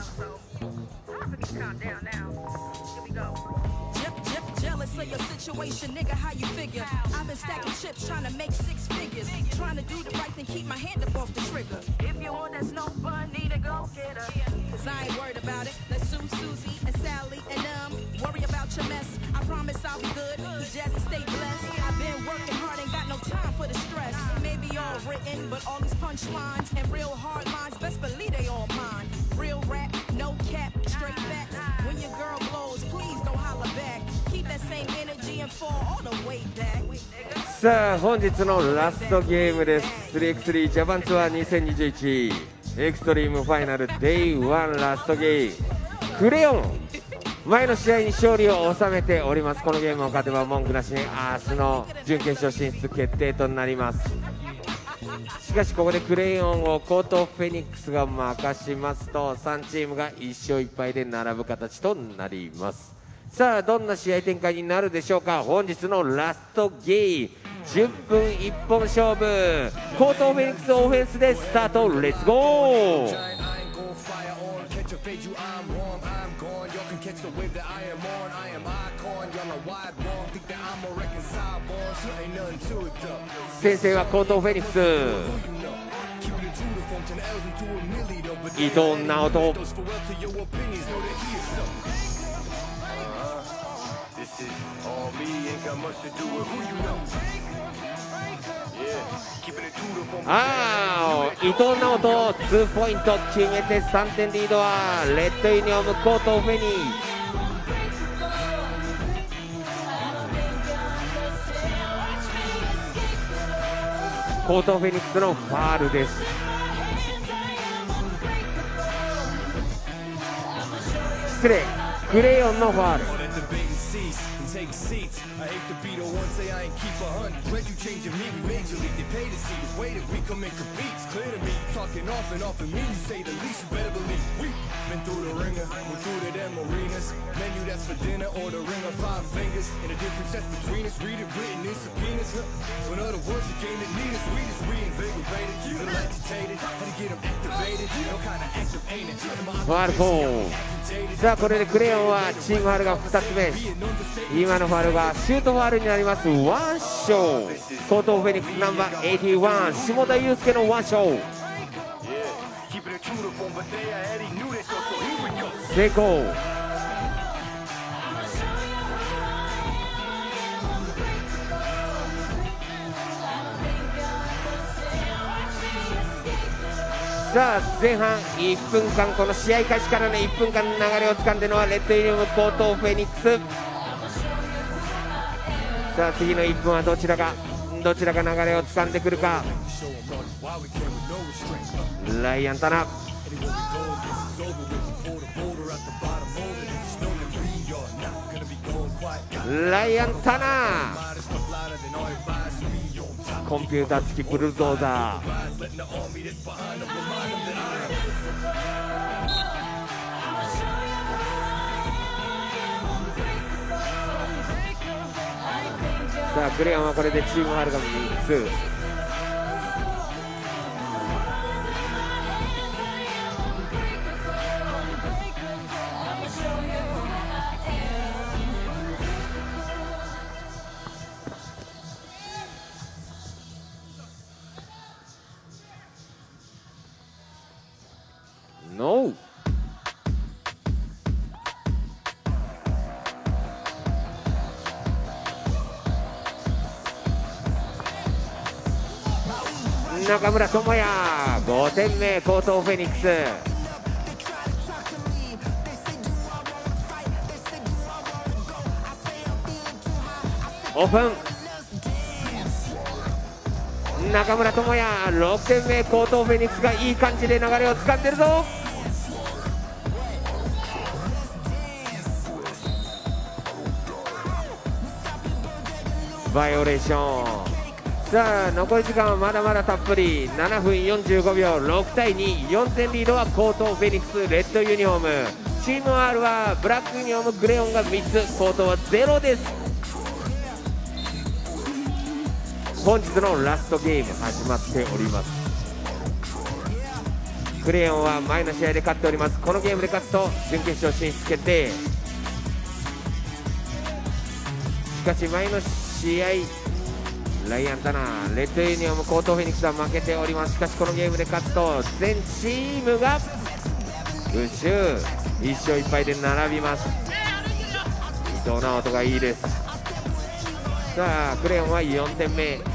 so time for me to calm down now. Here we go. Je- je- jealous of your situation, nigga, how you figure? I've been stacking chips, trying to make six figures. Trying to do the right thing, keep my hand up off the trigger. If you want that snow bun, need to go get her. Cause I ain't worried about it. Let's sue Susie and Sally and them. Worry about your mess. I promise I'll be good. Cause Jazzy stay blessed. I've been working hard, ain't got no time for the stress. It may be all written, but all these punchlines and real hard lines, best believe they all mine. Real rap, no cap, straight facts. When your girl blows, please don't holler back. Keep that same energy and fall all the way back. さあ本日のラストゲームです 3x3 ジャパンツアー2021エクストリームファイナル Day1 ラストゲームクレヨン前の試合に勝利を収めておりますこのゲームを勝てば文句なしに明日の準決勝進出決定となりますしかしここでクレヨンをコートフェニックスが任しますと3チームが1勝1敗で並ぶ形となります。さあどんな試合展開になるでしょうか？本日のラストゲー10分1本勝負。コートフェニックスオフェンスでスタート。レッツゴー fire on. Catch a fade, you, I'm wrong, I'm gone. Y'all can catch the wave that I am on. I am icon, 先生はコートフェニックス。伊藤直人あー伊藤直人、2ポイント決めて3点リードはレッドユニオムコートフェニックス。コートフェニックスのファールです。失礼。クレヨンのファール。Say I ain't keep a hundred. Dread you changing me, we majorly. They pay to see the way that we come and compete. It's clear to me. Talking off and off and me, you say the least. You better believe we been through the ringer, we're through to them arenas. Menu that's for dinner or the ring of five fingers. And the difference that's between us, read it written in subpoenas. Huh? So in other words, the game that need us, we just reinvigorated. You agitated, how to get them activated. No kind of active ain't it. ファール4さあこれでクレヨンはチームファールが2つ目今のファールがシュートファールになりますワンショット。コートフェニックスナンバー81下田祐介のワンショット。成功。さあ前半1分間この試合開始からの1分間の流れを掴んでのはレッドユニオムコートフェニックス。さあ次の1分はどちらがどちらが流れをつ掴んでくるか。ライアンタナライアンタナコンピューター付きブルドーザー。さあクレヨンはこれでチームファウルが3つノー no. 中村智也5点目コートフェニックス。オープン。中村智也6点目コートフェニックスがいい感じで流れを掴んでるぞ。バイオレーション。さあ残り時間はまだまだたっぷり。7分45秒6対24点リードはコートフェニックスレッドユニフォーム。チーム R はブラックユニフォームグレオンが3つコートは0です。本日のラストゲーム始まっております。クレヨンは前の試合で勝っております。このゲームで勝つと準決勝進出決定。しかし前の試合ライアンタナレッドユニオムコートフェニックスは負けております。しかしこのゲームで勝つと全チームがウッシュ1勝1敗で並びます。伊藤直人がいいです。さあクレヨンは4点目。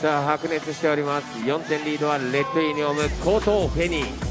さあ白熱しております。4点リードはレッドユニオムコートフェニー。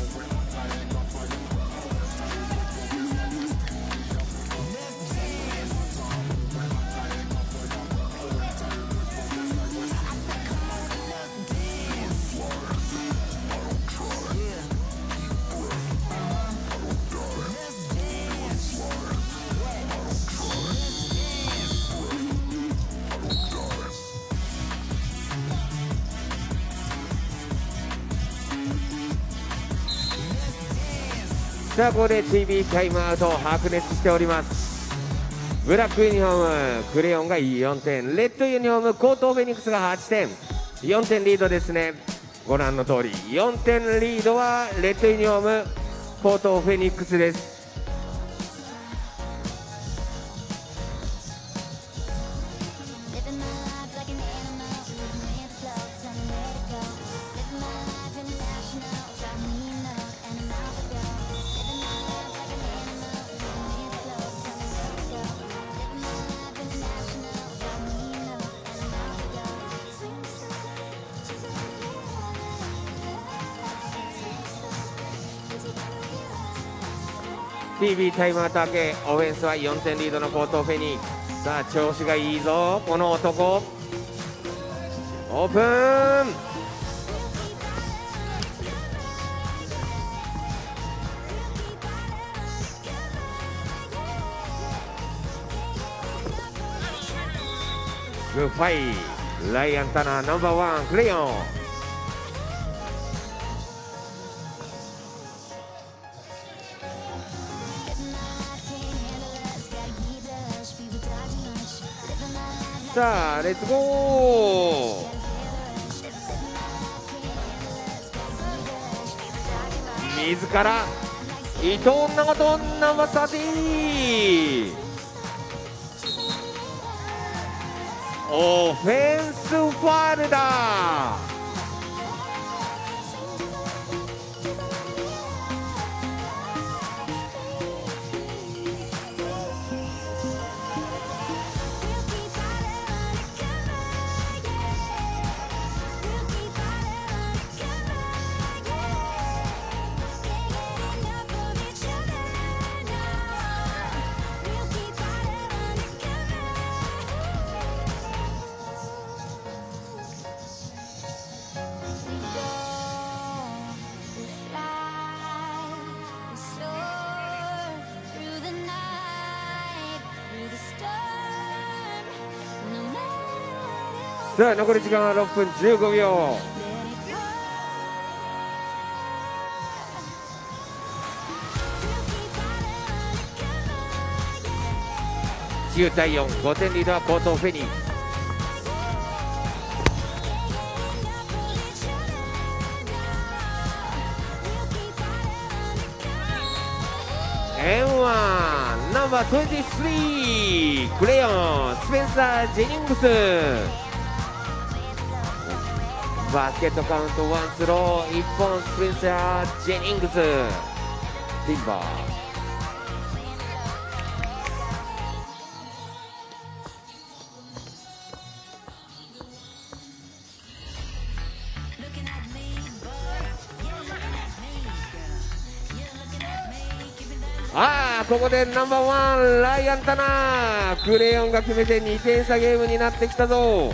クスさあここで TV タイムアウト白熱しております。ブラックユニフォームクレヨンが4点レッドユニフォームコートフェニックスが8点。4点リードですね。ご覧の通り4点リードはレッドユニフォームコートフェニックスです。TV タイムアウト明けオフェンスは4点リードのコートフェニー。さあ調子がいいぞこの男。オープン。グッファイライアンタナナンバーワンクレヨン。さあレッツゴー自ら伊藤直人ナンバーサー。ティオフェンスファールださあ残り時間は6分15秒。9対45点リードはコートフェニー。N1 ナンバー23クレヨンスペンサー・ジェニングス。バスケットカウントワンスロー1本スペンサー・ジェニングス。ティンバーああここでナンバーワンライアンタナクレヨンが決めて2点差ゲームになってきたぞ。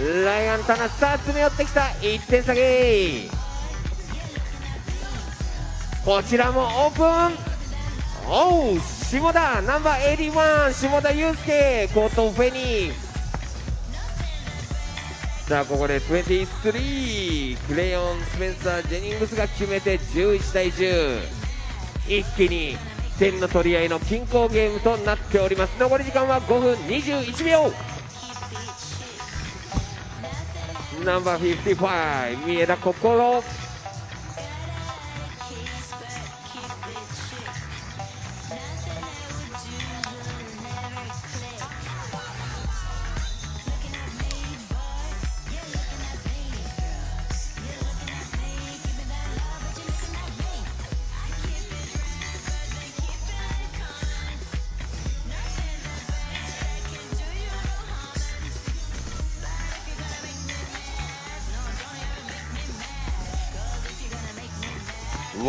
ライアンタナさあ詰め寄ってきた。1点下げ。こちらもオープン。おう下田。ナンバー81下田祐介。コートフェニー。さあここで23クレヨンスペンサー・ジェニングスが決めて11対10一気に点の取り合いの均衡ゲームとなっております。残り時間は5分21秒。ナンバー55三枝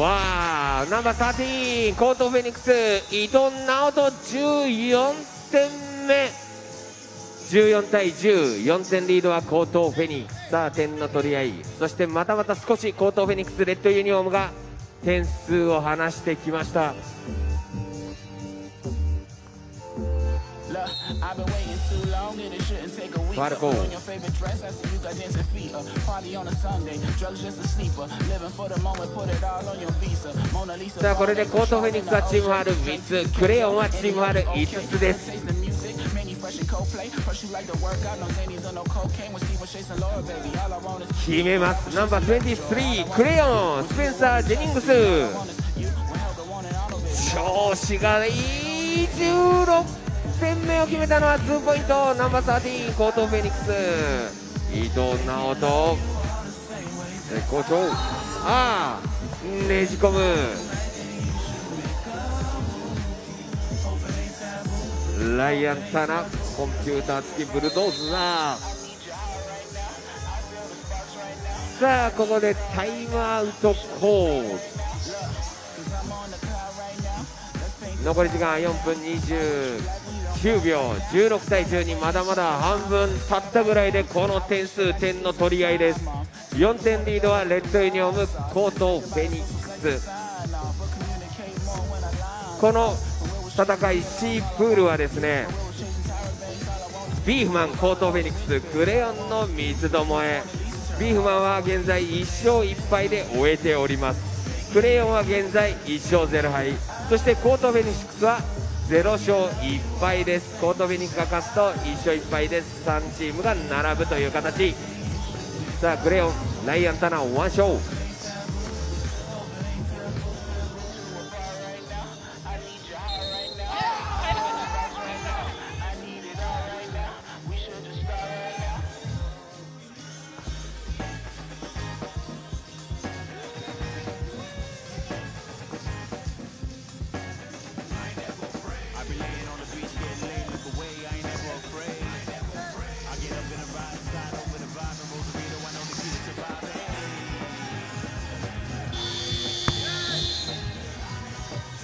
わあナンバー13コートフェニックス伊藤直人14点目。14対104点リードはコートフェニックス。さあ点の取り合い。そしてまたまた少しコートフェニックスレッドユニホームが点数を離してきました。I've been waiting too long and it shouldn't take a week. On your favorite dress, I see you got dancing feet. Uh, party on a Sunday, drugs just a sleeper. Living for the moment, put it all on your visa. Mona Lisa. さあこれでコートフェニックスはチームファール3つクレヨンはチームファール5つです決めますナンバー23クレヨンスペンサー・ジェニングス.調子がいい16点目を決めたのは2ポイント。ナンバー13コートフェニックス。伊藤直人。絶好調。ああねじ込む。ライアンタナ。コンピューター付きブルドーザー。さあここでタイムアウトコール残り時間4分29秒16対12まだまだ半分経ったぐらいでこの点数点の取り合いです。4点リードはレッドユニフォームコートフェニックス。この戦い C プールはですねビーフマンコートフェニックスクレヨンの三つどもえ。ビーフマンは現在1勝1敗で終えております。クレヨンは現在1勝0敗。そしてコートフェニックスは0勝1敗です。コートフェニックスが勝つと1勝1敗です。3チームが並ぶという形。さあクレヨンライアンタナワン勝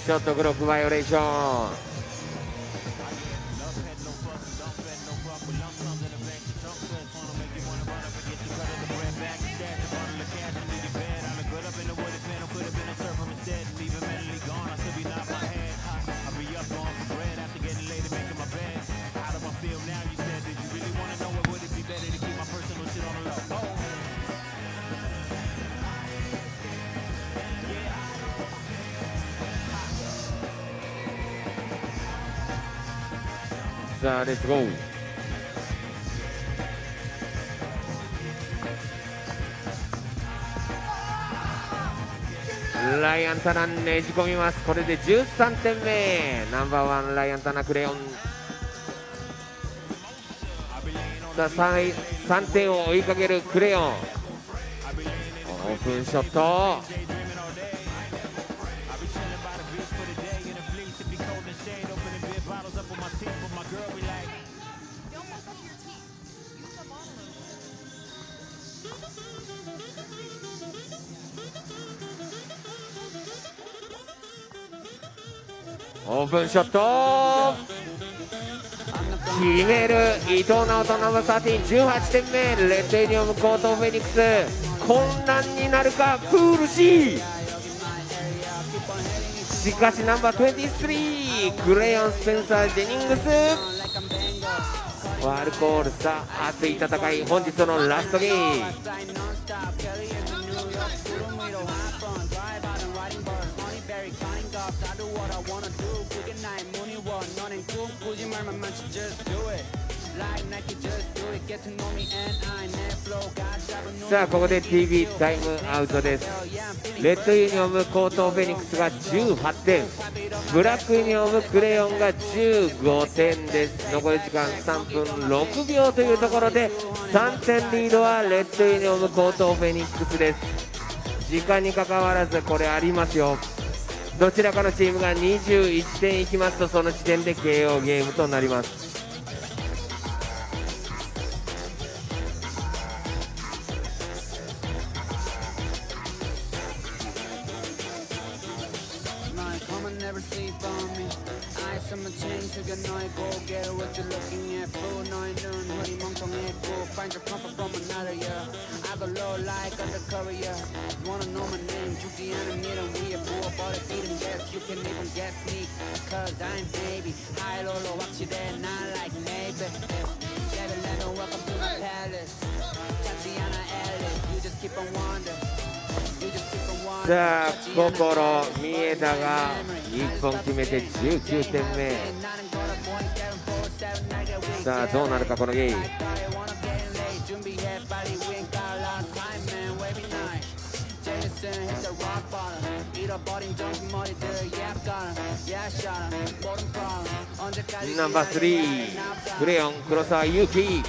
ショットクロックバイオレーション。さあレッツゴーライアンタナねじ込みます。これで13点目。ナンバーワンライアンタナクレヨン。さあ 3, 3点を追いかけるクレヨン。オープンショット。オープンショット決める伊藤直人ナン。バー1318点目。レッドユニオムコートフェニックス。混乱になるかプール C しかしナンバー23クレヨンスペンサー・ジェニングス。ファールコールさ熱い戦い。本日のラストゲーム。さあここで TV タイムアウトですレッドユニオムコートフェニックスが18点ブラックユニオムクレヨンが15点です。残り時間3分6秒というところで3点リードはレッドユニオムコートフェニックスです。時間にかかわらずこれありますよどちらかのチームが21点いきますとその時点で KO ゲームとなります。さあ心三枝が1本決めて19点目さあどうなるかこのゲームナンバー3クレヨン黒沢祐希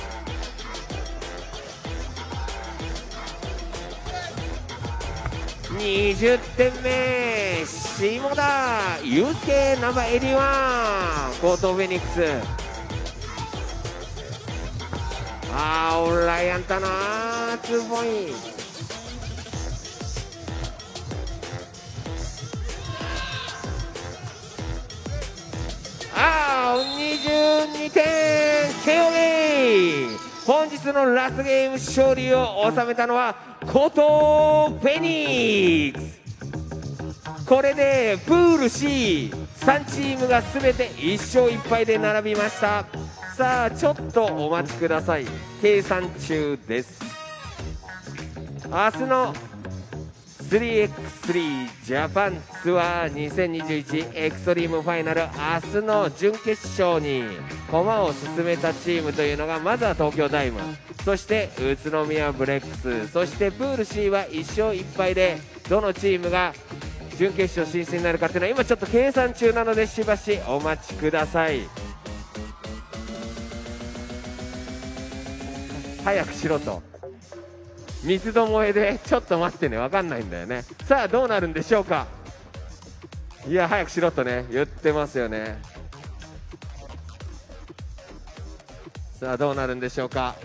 20点目下田祐介ナンバーエリワンコートフェニックスあーオンライアンタなツーポイント82点 KO ゲー本日のラストゲーム勝利を収めたのはコーフェニックス。これでプール C3 チームが全て1勝1敗で並びました。さあちょっとお待ちください。計算中です。明日の 3x3 ジャパンツアー2021エクストリームファイナル明日の準決勝に駒を進めたチームというのがまずは東京ダイムそして宇都宮ブレックスそしてプール C は1勝1敗でどのチームが準決勝進出になるかっていうのは今ちょっと計算中なのでしばしお待ちください。早くしろと。三つどもえでちょっと待ってね分かんないんだよね。さあどうなるんでしょうか？いや早くしろとね言ってますよね。さあどうなるんでしょうか？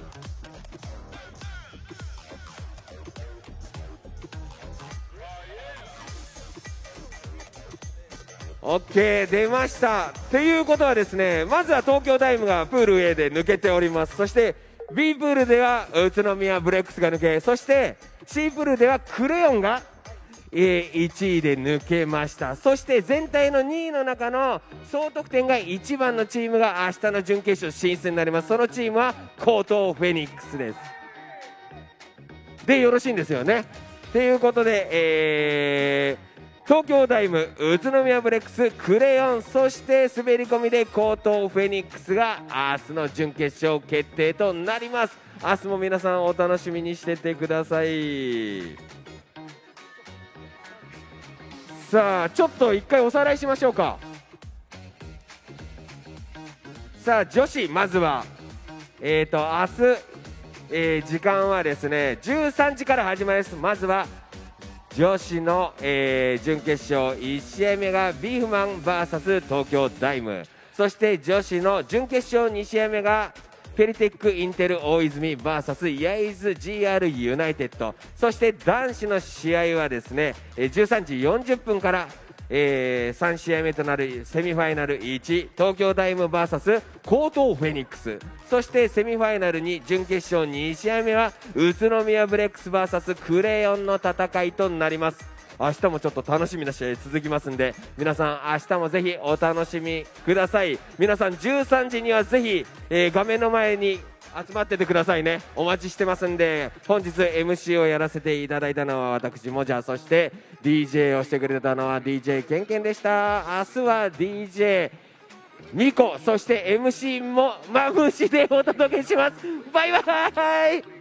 オッケー出ました。ということはですねまずは東京ダイムがプール A で抜けております。そして B プールでは宇都宮ブレックスが抜けそして C プールではクレヨンが1位で抜けました。そして全体の2位の中の総得点が1番のチームが明日の準決勝進出になります。そのチームはコートフェニックスです。でよろしいんですよね。ということで、えー東京ダイム宇都宮ブレックスクレヨンそして滑り込みでコートフェニックスが明日の準決勝決定となります。明日も皆さんお楽しみにしててください。さあちょっと一回おさらいしましょうか。さあ女子まずは。えーと明日、えー時間はですね13時から始まります。まずは女子の、えー準決勝1試合目がビーフマン VS 東京ダイム。そして女子の準決勝2試合目がペリテックインテル大泉 VS ヤイズ GR ユナイテッド。そして男子の試合はですね13時40分からえー3試合目となるセミファイナル1東京ダイム VS 江東フェニックス。そしてセミファイナル2準決勝2試合目は宇都宮ブレックス VS クレヨンの戦いとなります。明日もちょっと楽しみな試合続きますんで皆さん明日もぜひお楽しみください。皆さん13時にはぜひ、えー画面の前に集まっててくださいね。お待ちしてますんで本日 MC をやらせていただいたのは私もじゃそして DJ をしてくれたのは DJ ケンケンでした。明日は DJ ミコそして MC もマムシでお届けします。バイバイ。